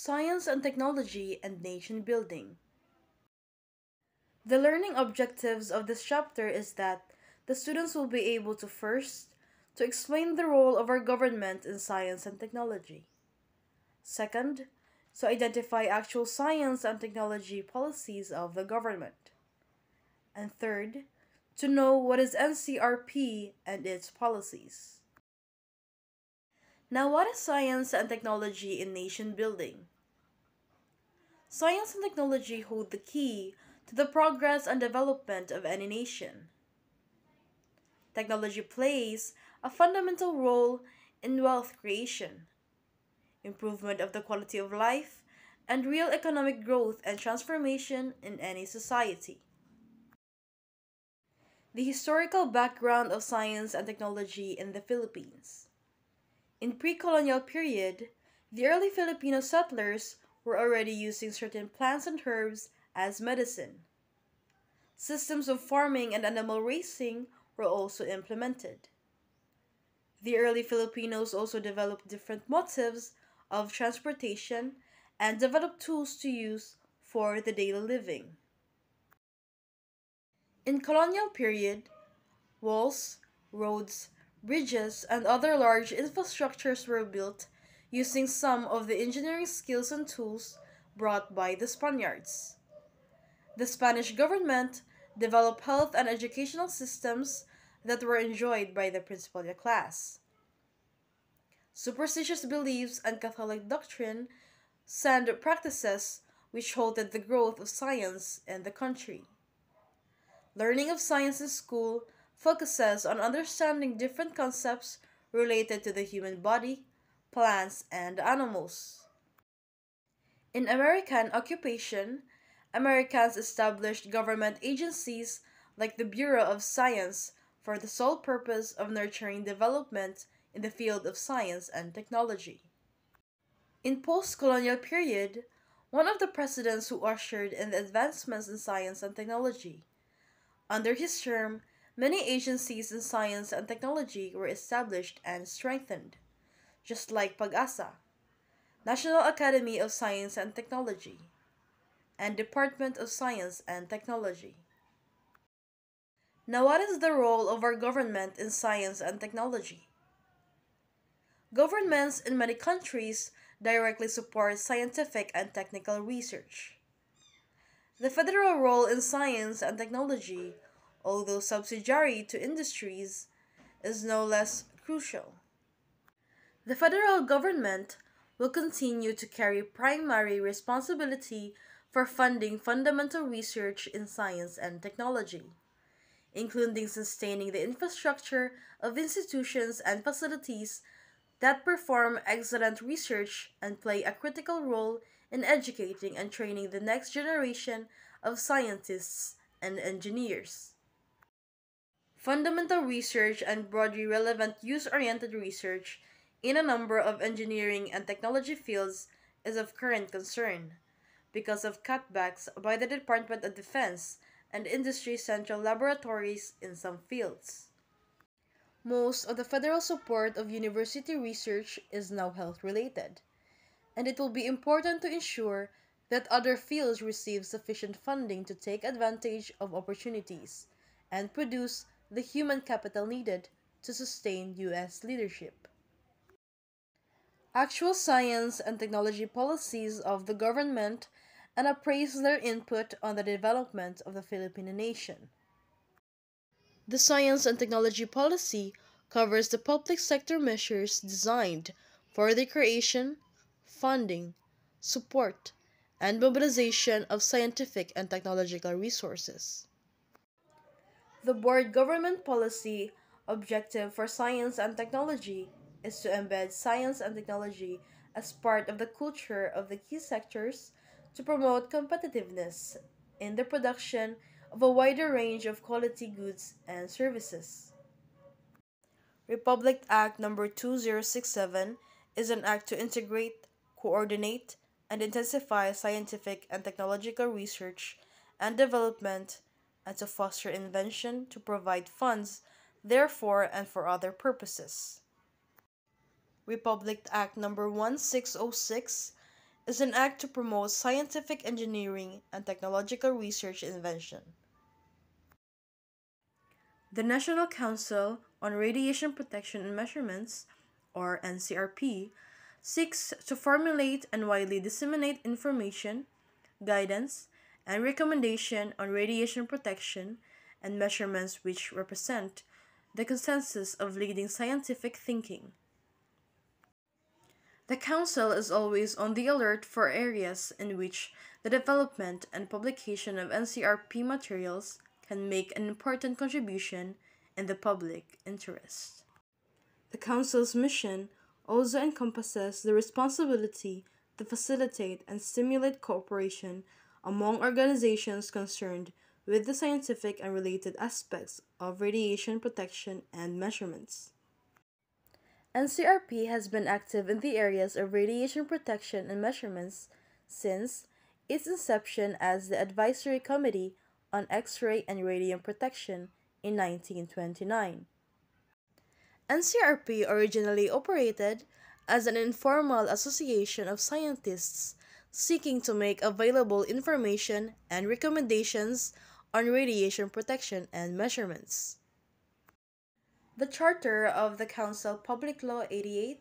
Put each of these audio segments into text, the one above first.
Science and Technology and Nation Building. The learning objectives of this chapter is that the students will be able to first to explain the role of our government in science and technology. Second, to identify actual science and technology policies of the government. And third, to know what is NCRP and its policies. Now, what is science and technology in nation building? Science and technology hold the key to the progress and development of any nation. Technology plays a fundamental role in wealth creation, improvement of the quality of life, and real economic growth and transformation in any society. The historical background of science and technology in the Philippines. In pre-colonial period, the early Filipino settlers were already using certain plants and herbs as medicine. Systems of farming and animal raising were also implemented. The early Filipinos also developed different motives of transportation and developed tools to use for the daily living. In colonial period, walls, roads, Bridges and other large infrastructures were built using some of the engineering skills and tools brought by the Spaniards. The Spanish government developed health and educational systems that were enjoyed by the Principalia class. Superstitious beliefs and Catholic doctrine sent practices which halted the growth of science in the country. Learning of science in school focuses on understanding different concepts related to the human body, plants, and animals. In American occupation, Americans established government agencies like the Bureau of Science for the sole purpose of nurturing development in the field of science and technology. In post-colonial period, one of the presidents who ushered in the advancements in science and technology. Under his term, Many agencies in science and technology were established and strengthened, just like PAGASA, National Academy of Science and Technology, and Department of Science and Technology. Now, what is the role of our government in science and technology? Governments in many countries directly support scientific and technical research. The federal role in science and technology although subsidiary to industries, is no less crucial. The federal government will continue to carry primary responsibility for funding fundamental research in science and technology, including sustaining the infrastructure of institutions and facilities that perform excellent research and play a critical role in educating and training the next generation of scientists and engineers. Fundamental research and broadly relevant use-oriented research in a number of engineering and technology fields is of current concern because of cutbacks by the Department of Defense and industry central laboratories in some fields. Most of the federal support of university research is now health related, and it will be important to ensure that other fields receive sufficient funding to take advantage of opportunities and produce the human capital needed to sustain U.S. leadership. Actual science and technology policies of the government and appraise their input on the development of the Filipino nation. The science and technology policy covers the public sector measures designed for the creation, funding, support, and mobilization of scientific and technological resources. The board government policy objective for science and technology is to embed science and technology as part of the culture of the key sectors to promote competitiveness in the production of a wider range of quality goods and services. Republic Act No. 2067 is an act to integrate, coordinate, and intensify scientific and technological research and development and to foster invention to provide funds therefore and for other purposes. Republic Act No. 1606 is an act to promote scientific engineering and technological research invention. The National Council on Radiation Protection and Measurements, or NCRP, seeks to formulate and widely disseminate information, guidance, and recommendation on radiation protection and measurements which represent the consensus of leading scientific thinking. The Council is always on the alert for areas in which the development and publication of NCRP materials can make an important contribution in the public interest. The Council's mission also encompasses the responsibility to facilitate and stimulate cooperation among organizations concerned with the scientific and related aspects of radiation protection and measurements. NCRP has been active in the areas of radiation protection and measurements since its inception as the Advisory Committee on X-ray and Radium Protection in 1929. NCRP originally operated as an informal association of scientists seeking to make available information and recommendations on radiation protection and measurements. The Charter of the Council Public Law 88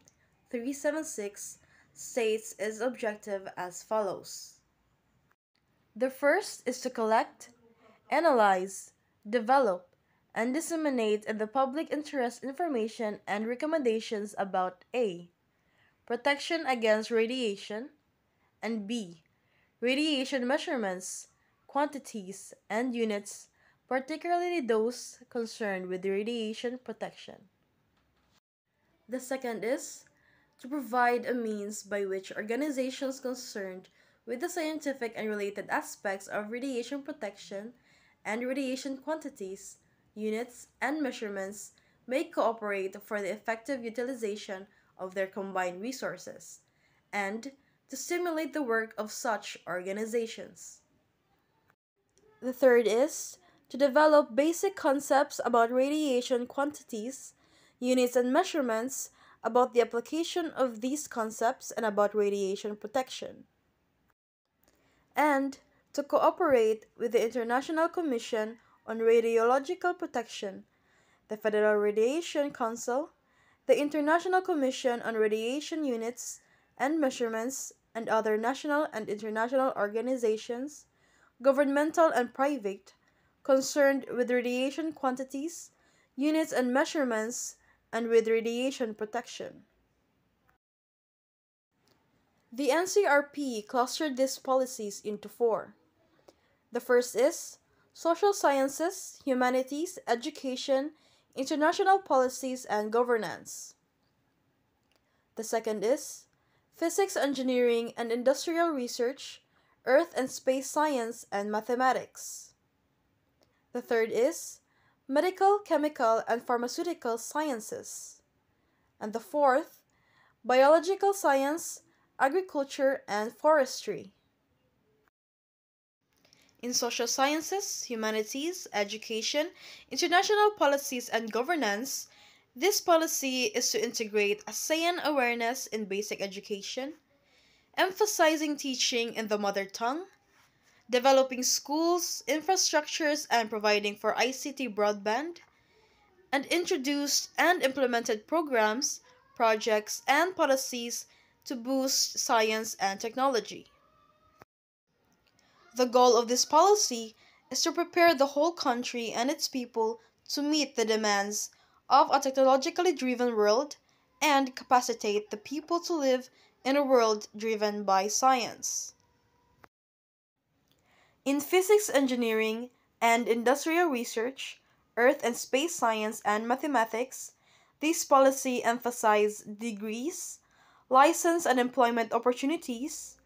376 states its objective as follows. The first is to collect, analyze, develop, and disseminate in the public interest information and recommendations about A. Protection against radiation, and B. Radiation measurements, quantities, and units, particularly those concerned with radiation protection. The second is to provide a means by which organizations concerned with the scientific and related aspects of radiation protection and radiation quantities, units, and measurements may cooperate for the effective utilization of their combined resources, and to stimulate the work of such organizations. The third is to develop basic concepts about radiation quantities, units, and measurements about the application of these concepts and about radiation protection. And to cooperate with the International Commission on Radiological Protection, the Federal Radiation Council, the International Commission on Radiation Units and Measurements, and other national and international organizations, governmental and private, concerned with radiation quantities, units and measurements, and with radiation protection. The NCRP clustered these policies into four. The first is social sciences, humanities, education, international policies, and governance. The second is physics, engineering, and industrial research, earth and space science, and mathematics. The third is medical, chemical, and pharmaceutical sciences. And the fourth, biological science, agriculture, and forestry. In social sciences, humanities, education, international policies, and governance, this policy is to integrate ASEAN awareness in basic education, emphasizing teaching in the mother tongue, developing schools, infrastructures, and providing for ICT broadband, and introduced and implemented programs, projects, and policies to boost science and technology. The goal of this policy is to prepare the whole country and its people to meet the demands of a technologically driven world and capacitate the people to live in a world driven by science. In physics, engineering, and industrial research, earth and space science, and mathematics, this policy emphasizes degrees, license and employment opportunities,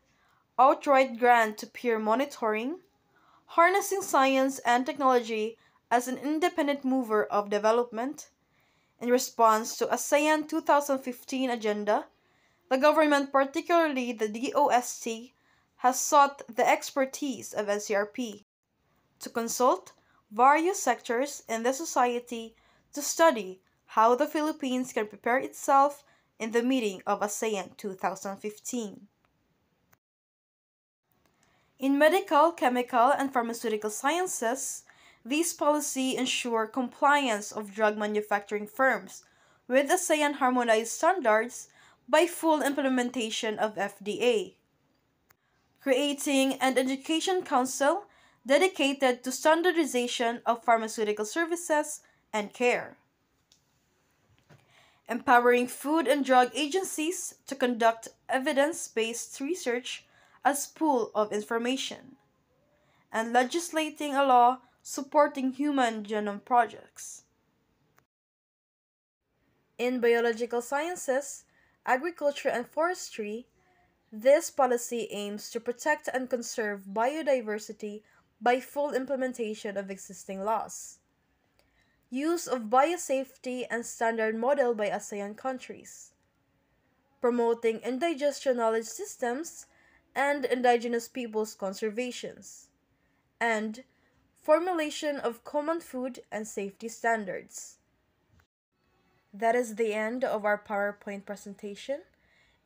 outright grant to peer monitoring, harnessing science and technology as an independent mover of development, in response to ASEAN 2015 agenda, the government, particularly the DOST, has sought the expertise of NCRP to consult various sectors in the society to study how the Philippines can prepare itself in the meeting of ASEAN 2015. In medical, chemical, and pharmaceutical sciences, these policies ensure compliance of drug manufacturing firms with the ASEAN harmonized standards by full implementation of FDA. Creating an education council dedicated to standardization of pharmaceutical services and care. Empowering food and drug agencies to conduct evidence based research as pool of information. And legislating a law supporting human genome projects. In biological sciences, agriculture, and forestry, this policy aims to protect and conserve biodiversity by full implementation of existing laws. Use of biosafety and standard model by ASEAN countries. Promoting indigenous knowledge systems and indigenous peoples conservations. And formulation of common food and safety standards. That is the end of our PowerPoint presentation.